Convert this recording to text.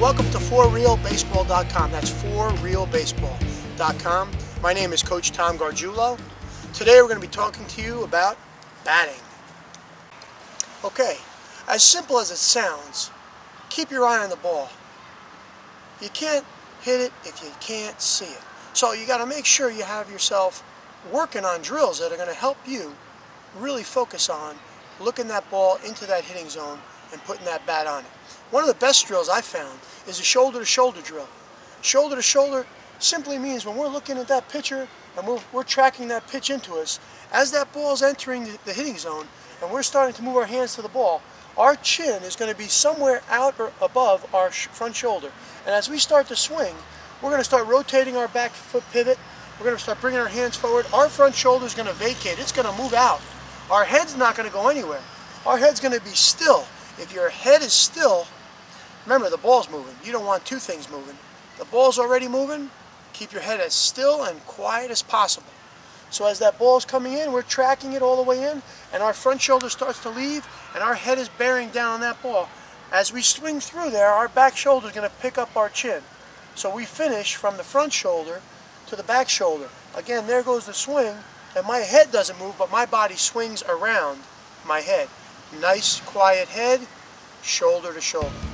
4realbaseball.com. That's 4realbaseball.com. My name is Coach Tom Gargiulo. Today we're going to be talking to you about batting. Okay, as simple as it sounds, keep your eye on the ball. You can't hit it if you can't see it. So you got to make sure you have yourself working on drills that are going to help you really focus on looking that ball into that hitting zone and putting that bat on it. One of the best drills I found is a shoulder-to-shoulder -shoulder drill. Shoulder-to-shoulder -shoulder simply means when we're looking at that pitcher and we're, we're tracking that pitch into us, as that ball is entering the, the hitting zone and we're starting to move our hands to the ball, our chin is going to be somewhere out or above our sh front shoulder. And as we start to swing, we're going to start rotating our back foot pivot. We're going to start bringing our hands forward. Our front shoulder is going to vacate. It's going to move out. Our head's not going to go anywhere. Our head's going to be still. If your head is still, remember the ball's moving. You don't want two things moving. The ball's already moving. Keep your head as still and quiet as possible. So as that ball's coming in, we're tracking it all the way in, and our front shoulder starts to leave, and our head is bearing down on that ball. As we swing through there, our back shoulder is going to pick up our chin. So we finish from the front shoulder to the back shoulder. Again, there goes the swing, and my head doesn't move, but my body swings around my head. Nice, quiet head, shoulder to shoulder.